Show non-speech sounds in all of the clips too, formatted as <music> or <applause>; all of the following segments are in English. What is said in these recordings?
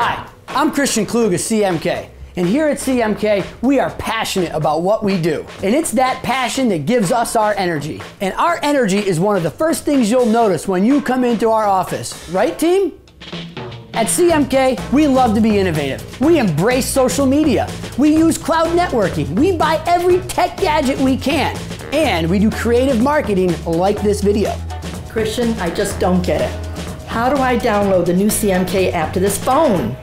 Hi, I'm Christian Klug of CMK. And here at CMK, we are passionate about what we do. And it's that passion that gives us our energy. And our energy is one of the first things you'll notice when you come into our office. Right, team? At CMK, we love to be innovative. We embrace social media. We use cloud networking. We buy every tech gadget we can. And we do creative marketing like this video. Christian, I just don't get it. How do I download the new CMK app to this phone?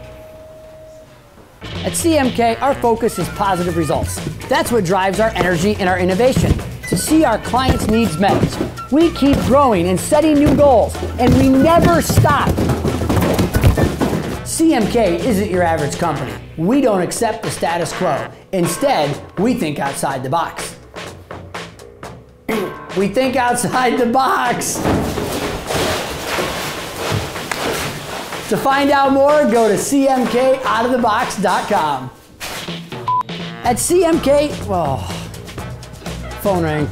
At CMK, our focus is positive results. That's what drives our energy and our innovation. To see our clients' needs met. We keep growing and setting new goals, and we never stop. CMK isn't your average company. We don't accept the status quo. Instead, we think outside the box. <clears throat> we think outside the box. To find out more, go to cmkoutofthebox.com. At CMK, oh, phone rang.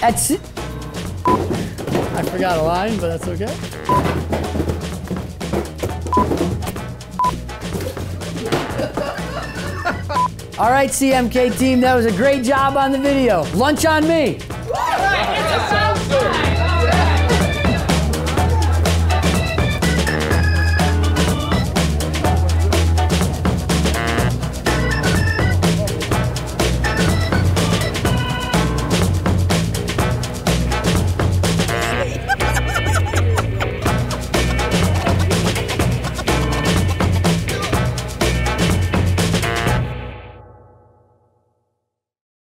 At C- I forgot a line, but that's okay. All right, CMK team, that was a great job on the video. Lunch on me.